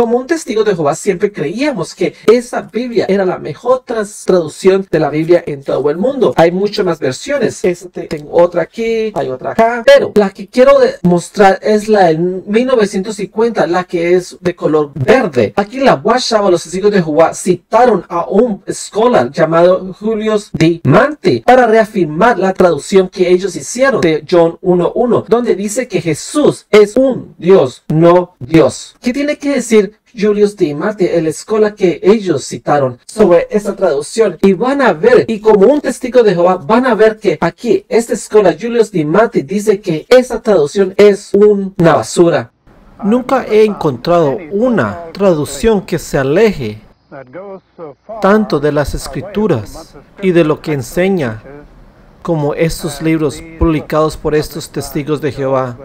Como un testigo de Jehová siempre creíamos que esa Biblia era la mejor traducción de la Biblia en todo el mundo. Hay muchas más versiones. Este, tengo otra aquí, hay otra acá. Pero la que quiero mostrar es la de 1950, la que es de color verde. Aquí la Washawa, los testigos de Jehová, citaron a un scholar llamado Julius Di Mante para reafirmar la traducción que ellos hicieron de John 1.1, donde dice que Jesús es un Dios, no Dios. ¿Qué tiene que decir Julius Di Marte, el escuela que ellos citaron sobre esta traducción y van a ver, y como un testigo de Jehová, van a ver que aquí, esta escuela, Julius Di Marte, dice que esa traducción es una basura. Nunca he encontrado una traducción que se aleje tanto de las escrituras y de lo que enseña como estos libros publicados por estos testigos de Jehová.